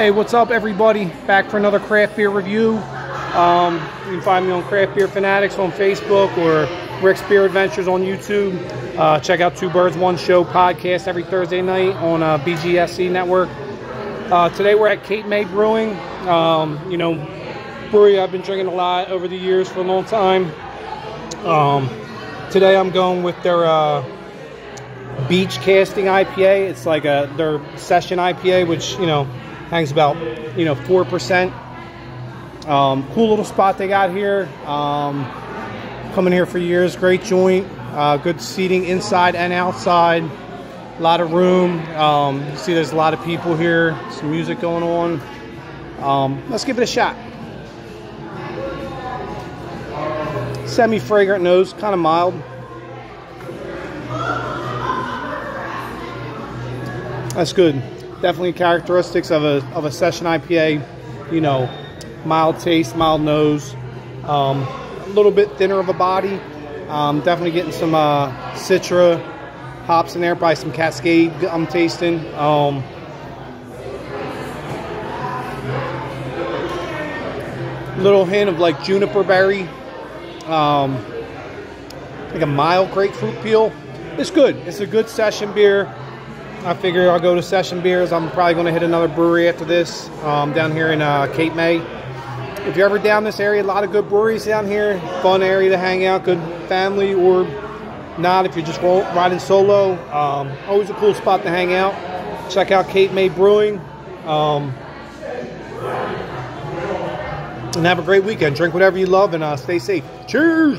Hey, what's up, everybody? Back for another craft beer review. Um, you can find me on Craft Beer Fanatics on Facebook or Rick's Beer Adventures on YouTube. Uh, check out Two Birds One Show podcast every Thursday night on uh, BGSC Network. Uh, today we're at Cape May Brewing. Um, you know, brewery I've been drinking a lot over the years for a long time. Um, today I'm going with their uh, Beach Casting IPA. It's like a their session IPA, which you know hangs about you know four percent. Um, cool little spot they got here. Um, coming here for years. Great joint. Uh, good seating inside and outside. A lot of room. Um, you see, there's a lot of people here. Some music going on. Um, let's give it a shot. Semi-fragrant nose, kind of mild. That's good. Definitely characteristics of a of a session IPA. You know, mild taste, mild nose, um, a little bit thinner of a body. Um, definitely getting some uh, Citra hops in there, probably some Cascade I'm tasting. Um, little hint of like juniper berry, um, like a mild grapefruit peel. It's good. It's a good session beer. I figure I'll go to session beers. I'm probably going to hit another brewery after this um, down here in uh, Cape May. If you're ever down this area, a lot of good breweries down here. Fun area to hang out, good family or not if you're just riding solo. Um, always a cool spot to hang out. Check out Cape May Brewing. Um, and have a great weekend. Drink whatever you love and uh, stay safe. Cheers!